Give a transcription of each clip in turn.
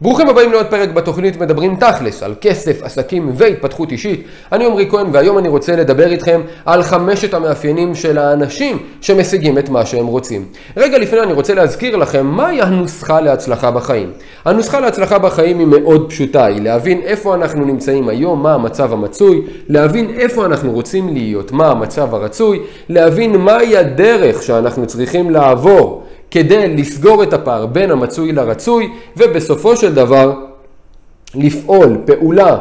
ברוכים הבאים לעוד פרק בתוכנית מדברים תכלס, על כסף, עסקים והתפתחות אישית. אני עמרי כהן והיום אני רוצה לדבר איתכם על חמשת המאפיינים של האנשים שמשיגים את מה שהם רוצים. רגע לפני אני רוצה להזכיר לכם מהי הנוסחה להצלחה בחיים. הנוסחה להצלחה בחיים היא מאוד פשוטה, היא להבין איפה אנחנו נמצאים היום, מה המצב המצוי, להבין איפה אנחנו רוצים להיות, מה המצב הרצוי, להבין מהי הדרך שאנחנו צריכים לעבור. כדי לסגור את הפער בין המצוי לרצוי, ובסופו של דבר לפעול פעולה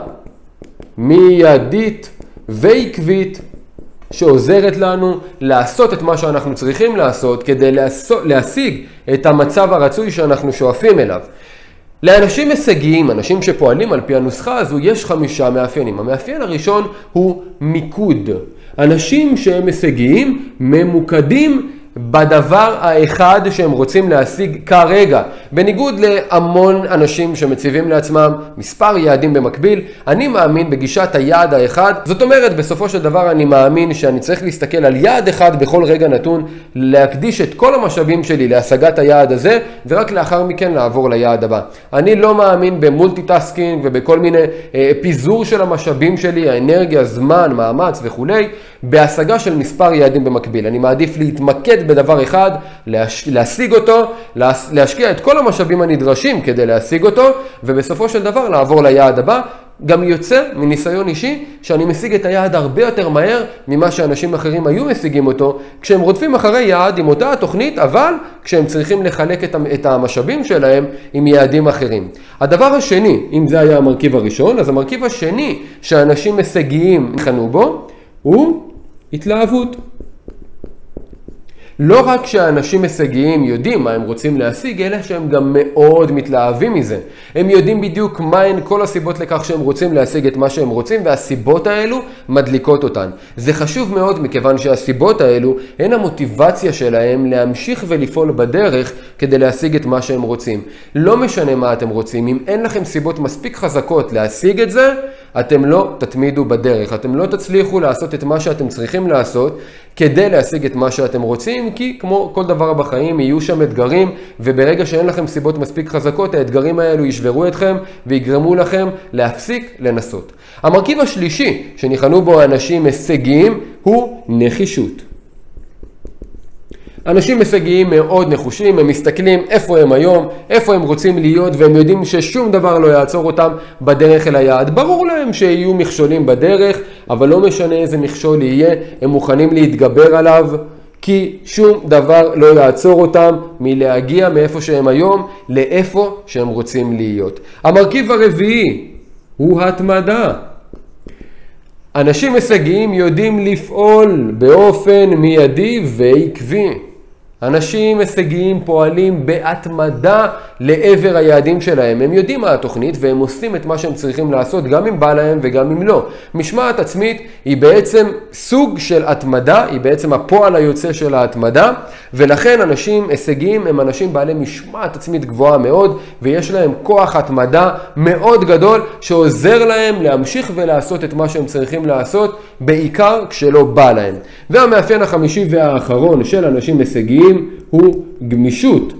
מיידית ועקבית שעוזרת לנו לעשות את מה שאנחנו צריכים לעשות כדי להשיג את המצב הרצוי שאנחנו שואפים אליו. לאנשים הישגיים, אנשים שפועלים על פי הנוסחה הזו, יש חמישה מאפיינים. המאפיין הראשון הוא מיקוד. אנשים שהם הישגיים ממוקדים בדבר האחד שהם רוצים להשיג כרגע. בניגוד להמון אנשים שמציבים לעצמם מספר יעדים במקביל, אני מאמין בגישת היעד האחד. זאת אומרת, בסופו של דבר אני מאמין שאני צריך להסתכל על יעד אחד בכל רגע נתון, להקדיש את כל המשאבים שלי להשגת היעד הזה, ורק לאחר מכן לעבור ליעד הבא. אני לא מאמין ב multitasking ובכל מיני אה, פיזור של המשאבים שלי, האנרגיה, זמן, מאמץ וכולי, בהשגה של מספר יעדים במקביל. אני מעדיף להתמקד בדבר אחד, להש... להשיג אותו, להש... להשקיע את כל המשאבים הנדרשים כדי להשיג אותו, ובסופו של דבר לעבור ליעד הבא. גם יוצא מניסיון אישי שאני משיג את היעד הרבה יותר מהר ממה שאנשים אחרים היו משיגים אותו כשהם רודפים אחרי יעד עם אותה התוכנית, אבל כשהם צריכים לחלק את המשאבים שלהם עם יעדים אחרים. הדבר השני, אם זה היה המרכיב הראשון, אז המרכיב השני שאנשים הישגיים נכנו בו הוא התלהבות. לא רק שאנשים הישגיים יודעים מה הם רוצים להשיג, אלא שהם גם מאוד מתלהבים מזה. הם יודעים בדיוק מהן כל הסיבות לכך שהם רוצים להשיג את מה שהם רוצים, והסיבות האלו מדליקות אותן. זה חשוב מאוד מכיוון שהסיבות האלו הן המוטיבציה שלהם להמשיך ולפעול בדרך כדי להשיג את מה שהם רוצים. לא משנה מה אתם רוצים, אם אין לכם סיבות מספיק חזקות להשיג את זה, אתם לא תתמידו בדרך, אתם לא תצליחו לעשות את מה שאתם צריכים לעשות כדי להשיג את מה שאתם רוצים, כי כמו כל דבר בחיים יהיו שם אתגרים, וברגע שאין לכם סיבות מספיק חזקות, האתגרים האלו ישברו אתכם ויגרמו לכם להפסיק לנסות. המרכיב השלישי שניחנו בו אנשים הישגיים הוא נחישות. אנשים הישגיים מאוד נחושים, הם מסתכלים איפה הם היום, איפה הם רוצים להיות, והם יודעים ששום דבר לא יעצור אותם בדרך אל היעד. ברור להם שיהיו מכשולים בדרך, אבל לא משנה איזה מכשול יהיה, הם מוכנים להתגבר עליו. כי שום דבר לא יעצור אותם מלהגיע מאיפה שהם היום לאיפה שהם רוצים להיות. המרכיב הרביעי הוא התמדה. אנשים הישגיים יודעים לפעול באופן מיידי ועקבי. אנשים הישגיים פועלים בהתמדה לעבר היעדים שלהם. הם יודעים מה התוכנית והם עושים את מה שהם צריכים לעשות, גם אם בא להם וגם אם לא. משמעת עצמית היא בעצם סוג של התמדה, היא בעצם הפועל היוצא של ההתמדה, ולכן אנשים הישגיים הם אנשים בעלי משמעת עצמית גבוהה מאוד, ויש להם כוח התמדה מאוד גדול, שעוזר להם להמשיך ולעשות את מה שהם צריכים לעשות, בעיקר כשלא בא להם. והמאפיין החמישי והאחרון של אנשים הישגיים הוא גמישות.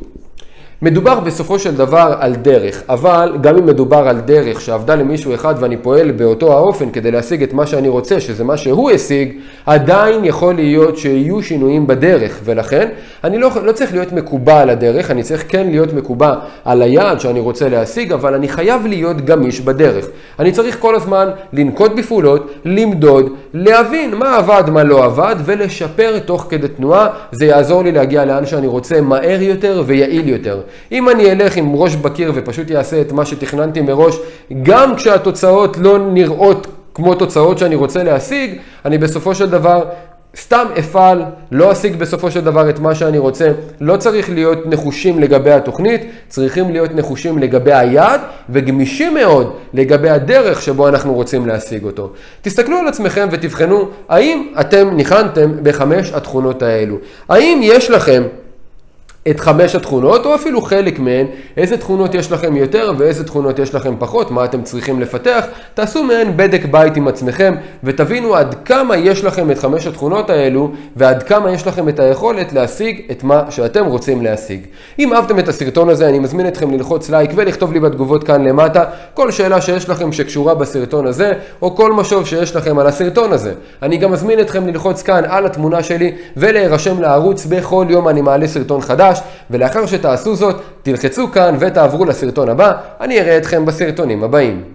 מדובר בסופו של דבר על דרך, אבל גם אם מדובר על דרך שעבדה למישהו אחד ואני פועל באותו האופן כדי להשיג את מה שאני רוצה, שזה מה שהוא השיג, עדיין יכול להיות שיהיו שינויים בדרך, ולכן אני לא, לא צריך להיות מקובע על הדרך, אני צריך כן להיות מקובע על היעד שאני רוצה להשיג, אבל אני חייב להיות גמיש בדרך. אני צריך כל הזמן לנקוט בפעולות, למדוד, להבין מה עבד, מה לא עבד, ולשפר תוך כדי תנועה, זה יעזור לי להגיע לאן שאני רוצה מהר יותר ויעיל יותר. אם אני אלך עם ראש בקיר ופשוט אעשה את מה שתכננתי מראש, גם כשהתוצאות לא נראות כמו תוצאות שאני רוצה להשיג, אני בסופו של דבר סתם אפעל, לא אשיג בסופו של דבר את מה שאני רוצה. לא צריך להיות נחושים לגבי התוכנית, צריכים להיות נחושים לגבי היעד וגמישים מאוד לגבי הדרך שבו אנחנו רוצים להשיג אותו. תסתכלו על עצמכם ותבחנו האם אתם ניחנתם בחמש התכונות האלו. האם יש לכם את חמש התכונות, או אפילו חלק מהן, איזה תכונות יש לכם יותר ואיזה תכונות יש לכם פחות, מה אתם צריכים לפתח, תעשו מעין בדק בית עם עצמכם, ותבינו עד כמה יש לכם את חמש התכונות האלו, ועד כמה יש לכם את היכולת להשיג את מה שאתם רוצים להשיג. אם אהבתם את הסרטון הזה, אני מזמין אתכם ללחוץ לייק ולכתוב לי בתגובות כאן למטה כל שאלה שיש לכם שקשורה בסרטון הזה, או כל משוב שיש לכם על הסרטון הזה. אני גם מזמין אתכם ללחוץ כאן על התמונה שלי ולהירשם לערוץ בכל יום אני מעלה סרטון חדש. חדש, ולאחר שתעשו זאת, תלחצו כאן ותעברו לסרטון הבא, אני אראה אתכם בסרטונים הבאים.